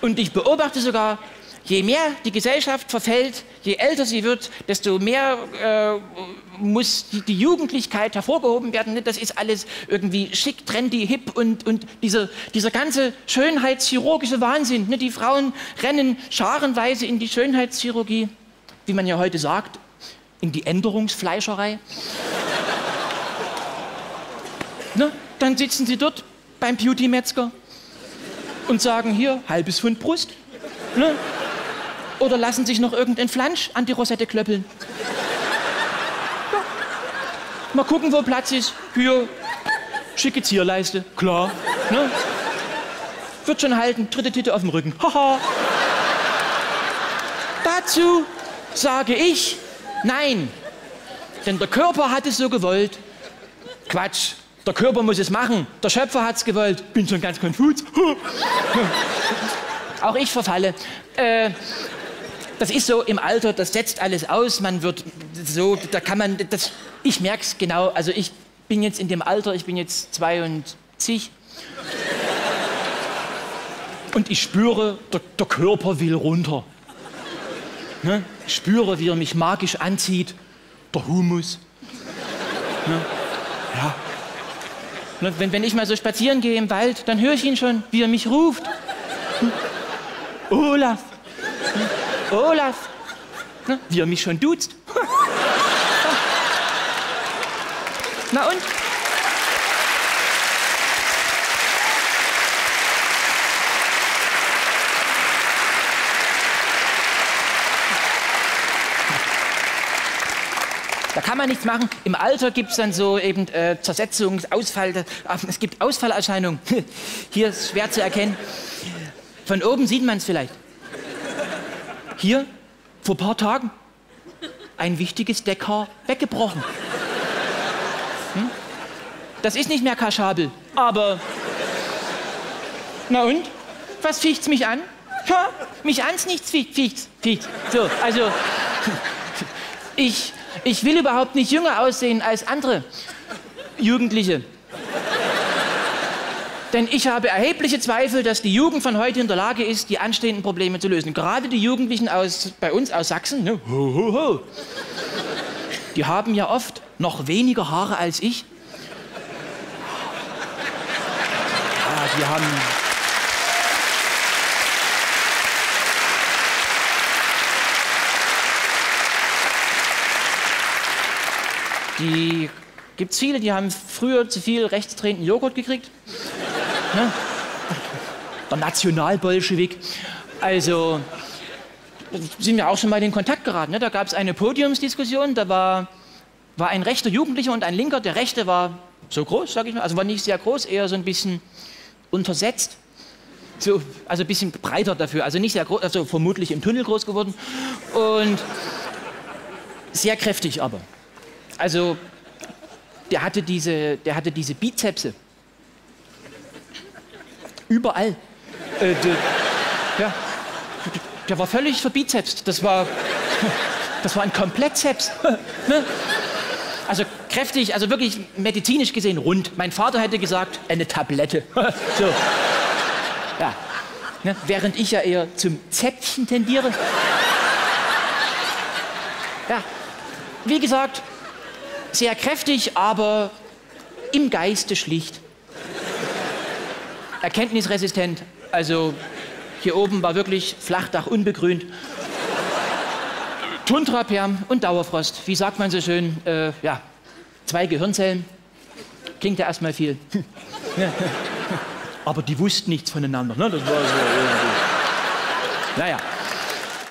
Und ich beobachte sogar, je mehr die Gesellschaft verfällt, je älter sie wird, desto mehr äh, muss die, die, Jugendlichkeit hervorgehoben werden. Das ist alles irgendwie schick, trendy, hip und, und dieser, dieser ganze schönheitschirurgische Wahnsinn. Ne? Die Frauen rennen scharenweise in die Schönheitschirurgie, wie man ja heute sagt, in die Änderungsfleischerei. ne? Dann sitzen sie dort beim Beauty-Metzger und sagen hier, halbes Pfund Brust. Ne? Oder lassen sich noch irgendein Flansch an die Rosette klöppeln. Ja. Mal gucken, wo Platz ist. Hier, schicke Zierleiste, klar. Ne? Wird schon halten, dritte Titte auf dem Rücken. Haha. Dazu sage ich nein. Denn der Körper hat es so gewollt. Quatsch. Der Körper muss es machen. Der Schöpfer hat es gewollt. Bin schon ganz konfus. Auch ich verfalle. Äh, das ist so im Alter, das setzt alles aus, man wird so, da kann man, das, ich merke es genau, also ich bin jetzt in dem Alter, ich bin jetzt 72 und ich spüre, der, der Körper will runter. Ne? Ich spüre, wie er mich magisch anzieht, der Humus. Ne? Ja. Ne? Wenn, wenn ich mal so spazieren gehe im Wald, dann höre ich ihn schon, wie er mich ruft. Olaf. Olaf, Na, wie er mich schon duzt. Na und? Kann man nichts machen. Im Alter gibt es dann so eben äh, Zersetzungs-, Ausfall, es gibt Ausfallerscheinungen. Hier ist schwer zu erkennen. Von oben sieht man es vielleicht. Hier, vor ein paar Tagen, ein wichtiges Deckhaar weggebrochen. Hm? Das ist nicht mehr kaschabel, aber. Na und? Was ficht's mich an? Ja, mich ans nichts ficht's, ficht's. So, also. Ich, ich will überhaupt nicht jünger aussehen als andere Jugendliche. Denn ich habe erhebliche Zweifel, dass die Jugend von heute in der Lage ist, die anstehenden Probleme zu lösen. Gerade die Jugendlichen aus, bei uns aus Sachsen, ne? ho, ho, ho. die haben ja oft noch weniger Haare als ich. Ja, die haben. Die gibt es viele, die haben früher zu viel rechtsdrehenden Joghurt gekriegt. Ne? Der Nationalbolschewik. Also sind wir auch schon mal in Kontakt geraten. Ne? Da gab es eine Podiumsdiskussion, da war, war ein rechter Jugendlicher und ein linker. Der rechte war so groß, sage ich mal, also war nicht sehr groß, eher so ein bisschen untersetzt. So, also ein bisschen breiter dafür, also nicht sehr groß, also vermutlich im Tunnel groß geworden. Und sehr kräftig aber. Also der hatte diese, der hatte diese Bizepse. Überall. Äh, der, ja, der war völlig verbizepst. Das war, das war ein Komplettzeps. ne? Also kräftig, also wirklich medizinisch gesehen rund. Mein Vater hätte gesagt, eine Tablette. so. Ja. Ne? Während ich ja eher zum Zäpfchen tendiere. Ja. Wie gesagt, sehr kräftig, aber im Geiste schlicht erkenntnisresistent. Also hier oben war wirklich Flachdach unbegrünt. Tundraperm und Dauerfrost. Wie sagt man so schön? Äh, ja, zwei Gehirnzellen. Klingt ja erstmal viel. Aber die wussten nichts voneinander. Ne? Das war so irgendwie. Naja.